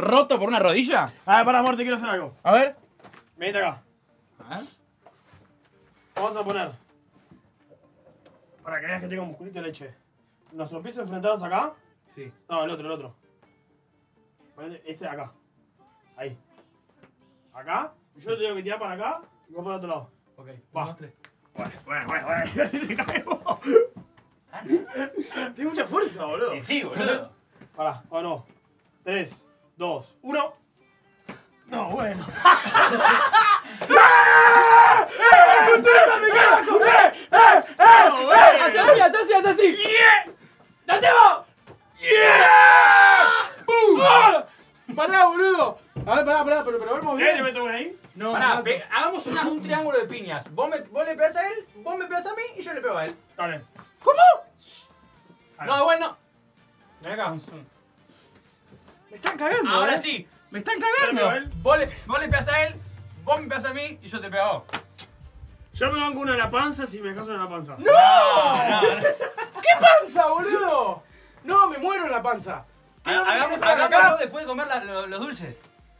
roto por una rodilla? A ver, para amor, te quiero hacer algo. A ver. Venite acá. A ver. Vamos a poner. Para que veas que tengo musculito de leche. ¿Nuestros pies enfrentados acá? Sí. No, el otro, el otro. Ponete este de acá. Ahí. Acá. Yo te tengo que tirar para acá y vos para el otro lado. Ok. Va. Un, tres. Bueno, bueno, bueno, bueno. Vos. Tiene mucha fuerza, boludo. Y sí, boludo. Pará, oh no. 3, 2, 1. No, bueno. ¡Pará, boludo! A ver, pará, pará, pero, pero vamos ¿Qué? ¿Le bien. meto una ahí? No, Pará, no, pe- hagamos una- un triángulo de piñas. Vos, me, vos le pegas a él, vos me pegas a mí y yo le pego a él. Dale. No, igual no. Ven acá. Me están cagando. Ahora eh. sí. Me están cagando. él. Vos le, vos le pegas a él, vos me pegas a mí y yo te pego a vos. Yo me banco una en la panza si me dejas una en la panza. No, no, no. ¿Qué panza, boludo? No, me muero en la panza. ¿Qué no Hagamos, acá? después de comer la- lo- los dulces.